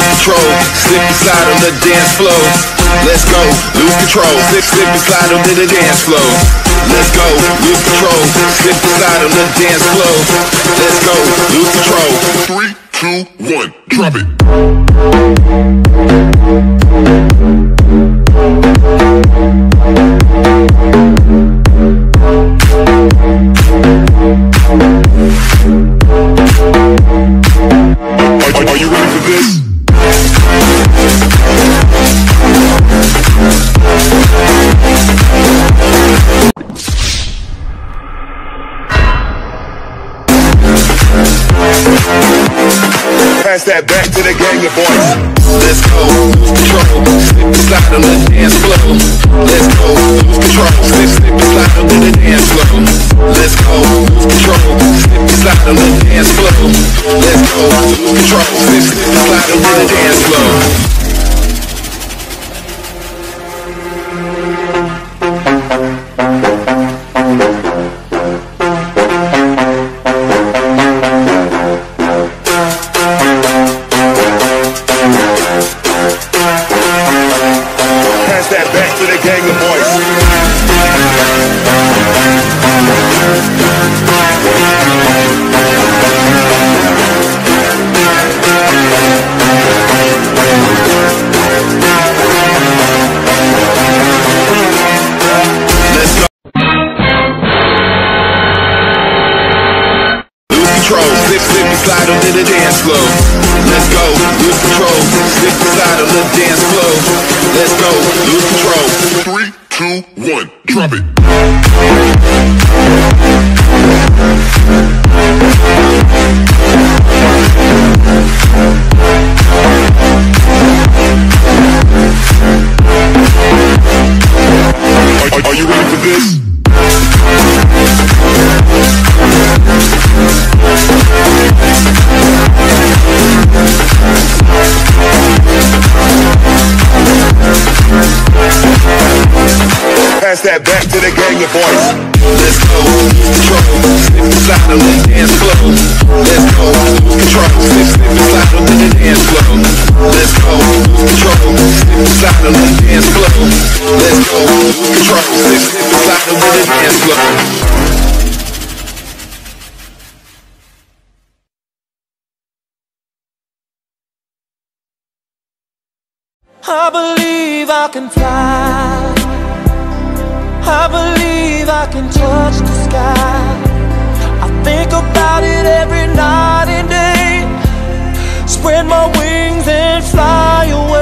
slip and slide on the dance floor. Let's go, lose control. Slip, slip and slide on the dance floor. Let's go, lose control. Slip and slide on the dance floor. Let's go, lose control. Three, two, one, drop it. Are, Pass that back to the gang of boys. Let's go, lose control. Slip and slide on the dance floor. Let's go, lose control. Slip, slip and slide on the dance floor. Let's go, lose control. Slip and slide on the dance floor. Let's go, lose control. Slip, slip and slide on the dance floor. Pass that back to the gang of boys. The dance floor. Let's go, lose control, slip and slide on the dance floor. Let's go, lose control. Three, two, one, drop it. That back to the gang of boys. Let's go, control, slip and slide on the dance floor. Let's go, control, slip, slip and slide on the dance floor. Let's go, control, slip and slide on the dance floor. Let's go, control, slip, slip and slide on the dance floor. I believe I can fly. I believe I can touch the sky. I think about it every night and day. Spread my wings and fly away.